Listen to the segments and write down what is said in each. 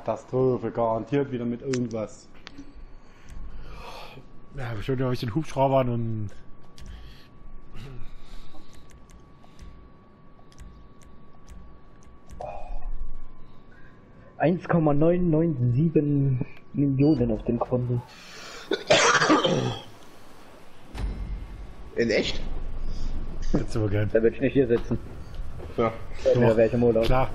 Katastrophe, garantiert wieder mit irgendwas. Ja, bestimmt habe ich den Hubschraubern und. Eins Komma neun neun sieben Millionen auf dem Konto. In echt? Jetzt aber gern. Da würde ich nicht hier sitzen. Ja. Da Doch, wäre welche im Urlaub. Klar.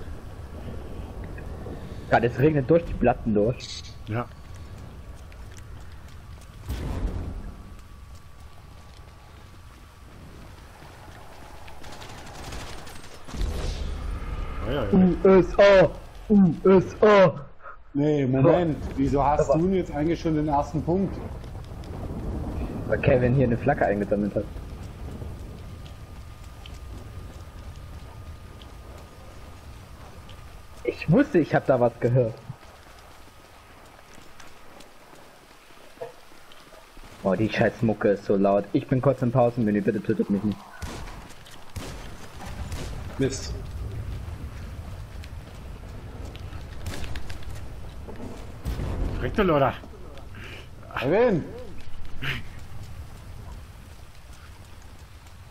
Gerade es regnet durch die Platten durch. Ja. Ja, ja, ja. USA! USA! Nee, Moment. Wieso hast du denn jetzt eigentlich schon den ersten Punkt? Weil Kevin hier eine Flagge eingesammelt hat. Ich wusste, ich habe da was gehört. Oh, die scheiß Mucke ist so laut. Ich bin kurz im Pausenmenü, bitte tötet mich nicht. Mist. Verreckte Leute. Kevin!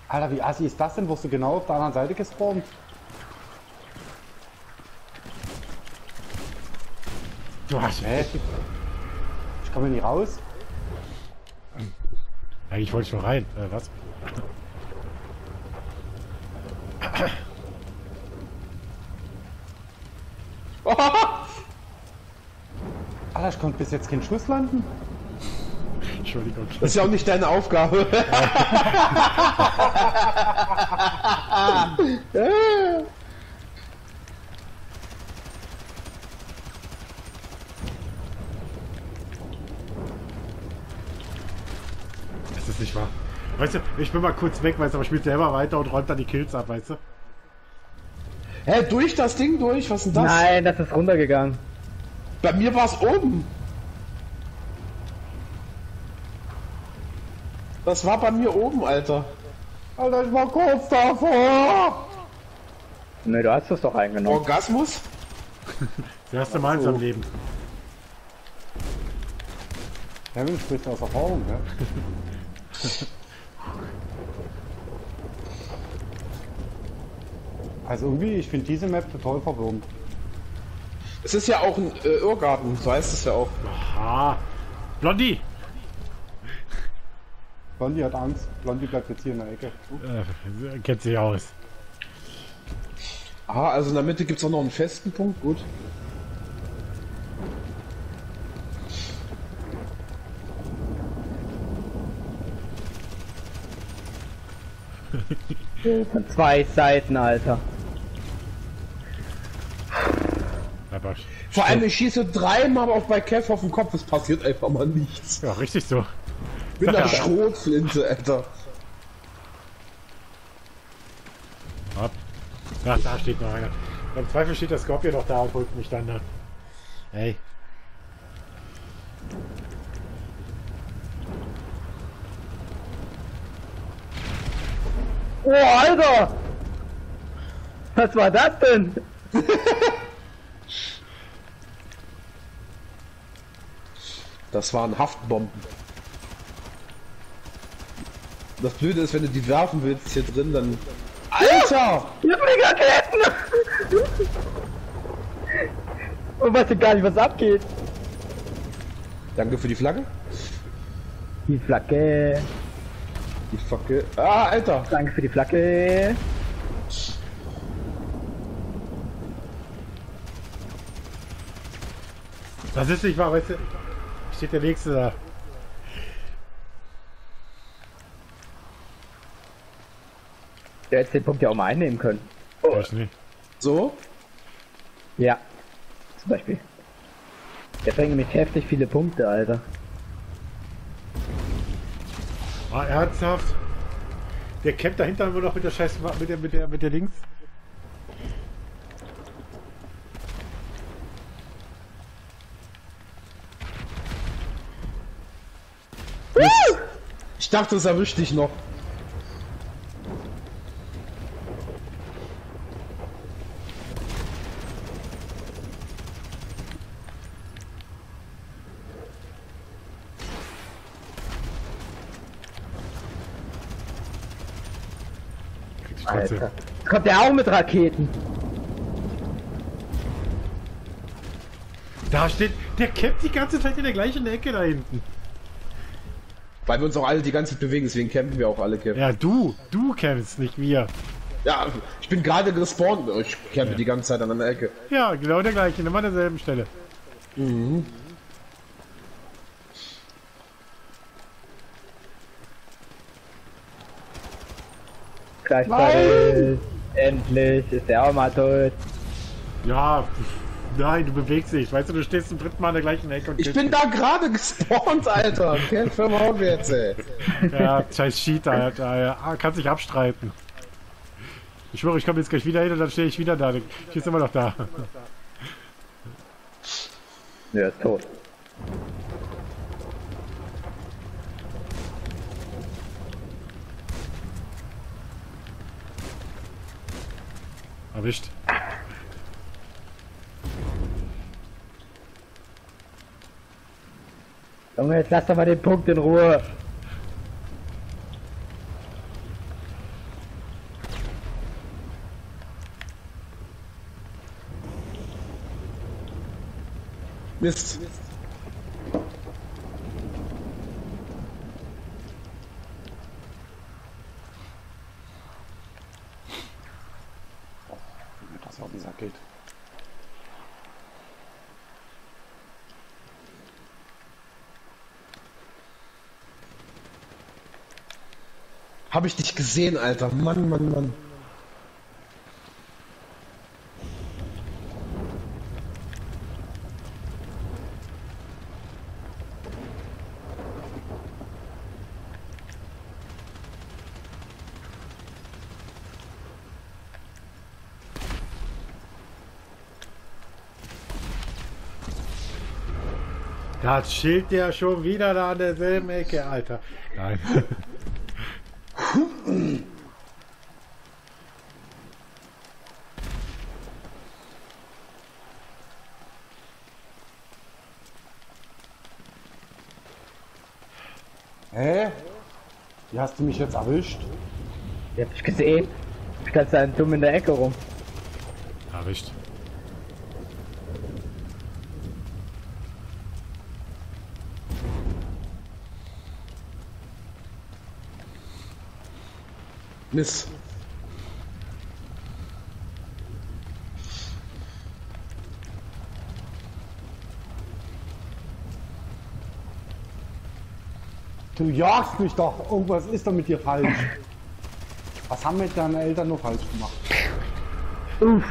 Alter, wie assi ist das denn? Wurdest du genau auf der anderen Seite gespawnt? Du hast. Hä? Ich komme nicht raus. Eigentlich wollte ich noch rein. Äh, was? Alter, ich konnte bis jetzt keinen Schuss landen. Entschuldigung. Das ist ja auch nicht deine Aufgabe. Das ist nicht wahr. Weißt du, ich bin mal kurz weg, weißt du, aber spielt selber weiter und räumt dann die Kills ab, weißt du? Hä, durch das Ding durch? Was ist denn das? Nein, das ist runtergegangen. Bei mir war es oben. Das war bei mir oben, Alter. Alter, ich war kurz davor. Ne, du hast es doch eingenommen. Orgasmus? Das erste Mal in seinem Leben. Kevin spricht aus Erfahrung, ja? Also irgendwie, ich finde diese Map total verwirrend. Es ist ja auch ein äh, Irrgarten, so heißt es ja auch. Ah. Blondie! Blondie hat Angst. Blondie bleibt jetzt hier in der Ecke. Äh, kennt sich aus. Ah, also in der Mitte gibt es auch noch einen festen Punkt, gut. Zwei Seiten, Alter. Aber, Vor allem, ich schieße dreimal auf bei Kev auf den Kopf, es passiert einfach mal nichts. ja, richtig so. Mit einer Schrotflinte, Alter. Ab. Ach, da steht noch einer. Im Zweifel steht der Scorpion noch da und holt mich dann. dann. Oh, Alter! Was war das denn? Das waren Haftbomben. Das Blöde ist, wenn du die werfen willst hier drin, dann... Alter! Hier fliegen Raketen! Und weißt du gar nicht, was abgeht? Danke für die Flagge. Die Flagge. Die Fackel. Ah, Alter! Danke für die Flagge. Das ist nicht wahr, weißt du? Steht der nächste da. Der hätte den Punkt ja auch mal einnehmen können. Weiß nicht. So? Ja. Zum Beispiel. Der bringt nämlich heftig viele Punkte, Alter. Ah, ernsthaft? Der campt dahinter immer noch mit der Scheiß mit der mit der mit der links. Ich dachte, es erwischt dich noch. Alter. Jetzt kommt der auch mit Raketen. Da steht, der campt die ganze Zeit in der gleichen Ecke da hinten. Weil wir uns auch alle die ganze Zeit bewegen, deswegen campen wir auch alle campen. Ja, du, du campst, nicht wir. Ja, ich bin gerade gespawnt. Ich campe die ganze Zeit an einer Ecke. Ja, genau der gleiche, immer an derselben Stelle. Gleich bei Endlich ist der auch mal tot. Ja, nein, du bewegst dich. Weißt du, du stehst zum dritten Mal an der gleichen Ecke und Ich bin da gerade gespawnt, Alter. Für morgen jetzt, ey. Ja, scheiß Cheater, Alter. Ja, ah, kannst dich abstreiten. Ich schwöre, ich komme jetzt gleich wieder hin und dann stehe ich wieder da. Ich ist immer noch da. Ja, ist tot. Erwischt. Junge, jetzt lass doch mal den Punkt in Ruhe. Mist. Das auf den Sack geht. Hab ich dich gesehen, Alter. Mann, Mann, Mann. Da chillt der schon wieder da an derselben Ecke, Alter. Nein. Hä? Wie hast du mich jetzt erwischt? Ich hab dich gesehen. Du standst da dumm in der Ecke rum. Erwischt. Mist. Du jagst mich doch. Irgendwas ist doch mit dir falsch. Was haben mit deinen Eltern noch falsch gemacht? Uff.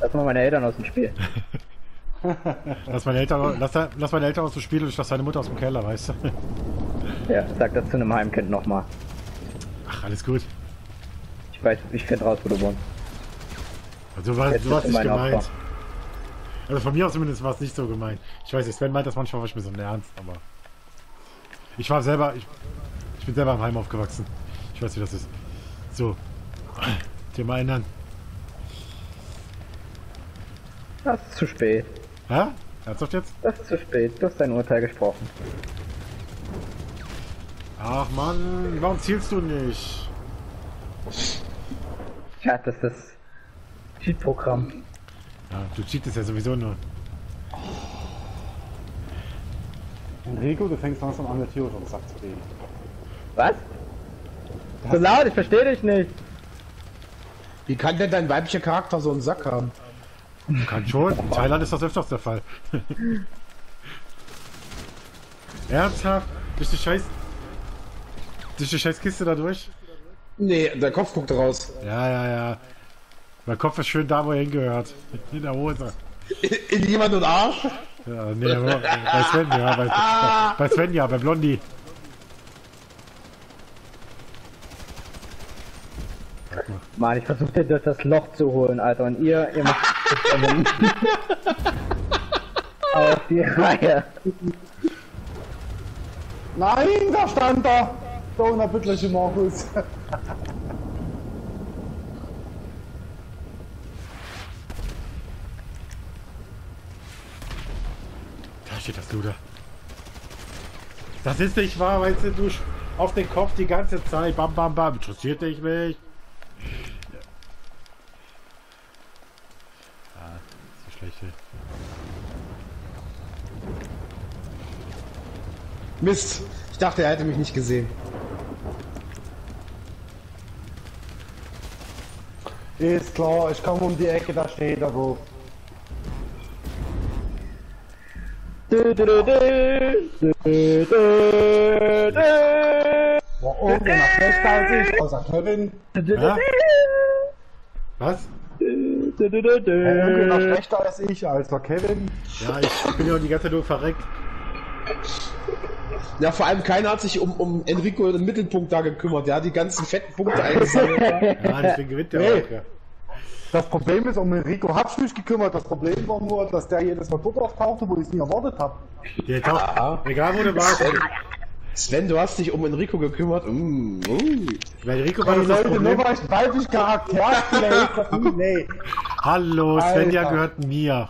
Lass mal meine Eltern aus dem Spiel. Lass meine Eltern, lass, lass meine Eltern aus dem Spiel und ich lass deine Mutter aus dem Keller, weißt du? Ja, sag das zu einem Heimkind nochmal. Ach, alles gut. Ich weiß, ich finde raus, wo du wohnst. Also war sowas bist du nicht mein gemeint. Opfer. Also von mir aus zumindest war es nicht so gemeint. Ich weiß, Sven meint das manchmal was mir so ernst, aber. Ich war selber, ich, ich bin selber im Heim aufgewachsen. Ich weiß, wie das ist. So. Thema ändern. Das ist zu spät. Hä? Ernsthaft jetzt? Das ist zu spät. Du hast dein Urteil gesprochen. Ach Mann, warum zielst du nicht? Ja, das ist das Cheat-Programm. Ja, du cheatest ja sowieso nur. Enrico, du fängst langsam an, mit Theo auf den Sack zu reden. Was? So laut, ich verstehe dich nicht. Wie kann denn dein weiblicher Charakter so einen Sack haben? Kann schon. In Thailand ist das öfters der Fall. Ernsthaft? Durch die Scheiß. Durch die Scheißkiste da durch? Nee, der Kopf guckt raus. Ja, ja, ja. Mein Kopf ist schön da, wo er hingehört. In der Hose. In jemand und Arsch? Ja, nee, aber bei Sven, ja, bei, bei, bei Sven, ja, bei Blondie. Mann, ich versuche dir das Loch zu holen, Alter. Und ihr, ihr müsst auf die Reihe. Nein, da stand er! Da unter bittliche Markus. Bruder. Das ist nicht wahr, weißt du, du auf den Kopf die ganze Zeit. Bam, bam, bam. Interessiert dich nicht. Ah, so schlecht. Mist. Ich dachte, er hätte mich nicht gesehen. Ist klar, ich komme um die Ecke, da steht er wo. Du, du, du, du, du, du, du. War irgendjemand schlechter als ich, außer Kevin. Ja? Was? Du, du, du, du. Irgendjemand schlechter als ich, außer Kevin. Ja, ich bin ja die ganze Zeit nur verreckt. Ja, vor allem keiner hat sich um, um Enrico den Mittelpunkt da gekümmert. Der hat die ganzen fetten Punkte eingesammelt. Ja, deswegen gewinnt der Nee. auch. Ja. Das Problem ist, um Enrico hab's mich gekümmert. Das Problem war nur, dass der jedes Mal dort auftauchte, wo ich es nie erwartet habe. Der taucht, egal wo du warst, Sven, du hast dich um Enrico gekümmert. Mm, mm. weil Rico war das, das Leute, nur Problem. weil ich weiblich Charakter das nee. Hallo, Svenja Alter. gehört mir.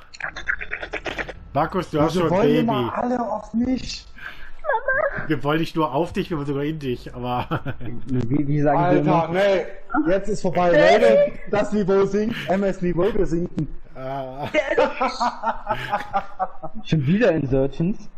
Markus, du hast Wir schon ein wollen Baby. immer alle auf mich. Wir wollen nicht nur auf dich, wir wollen sogar in dich, aber Wie, wie sagen Alter, immer? nee. Jetzt ist vorbei, Leute. Das Niveau sinkt. MS-Niveau, wir sinken. Schon wieder Insurgents?